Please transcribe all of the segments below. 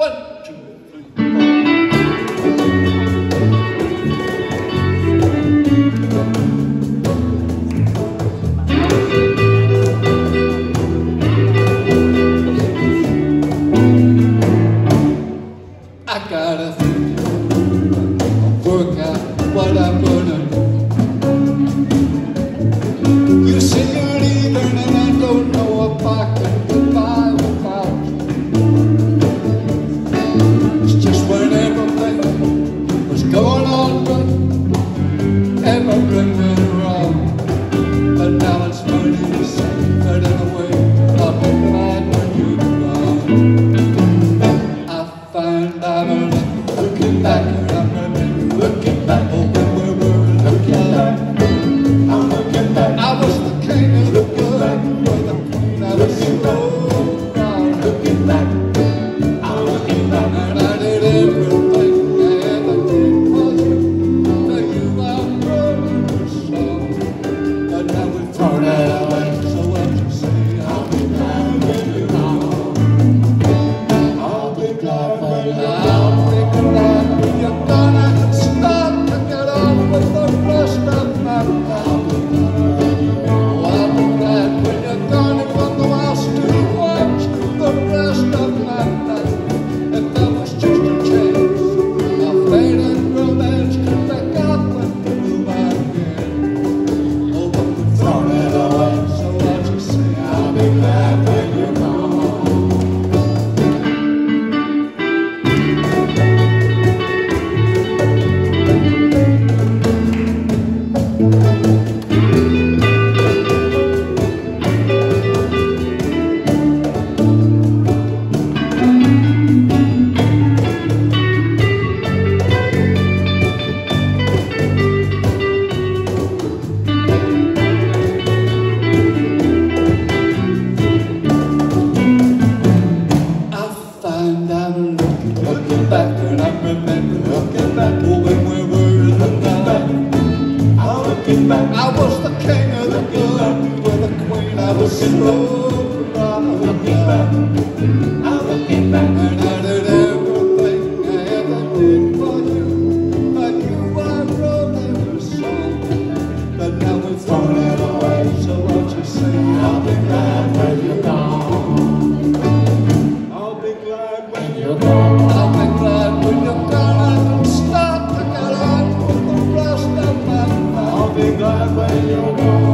A cara lying down and looking, looking back, and I'm remembering looking back, oh, when we were looking back. I'm looking back, I was the king of the club, you were the queen, I was so proud. I'm looking back, I'm looking back, and I did everything I ever did for you, I knew I wrote in your song, but now it's all at all. when you're gone.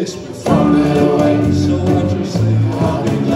kiss me. Throw that away, so what you say?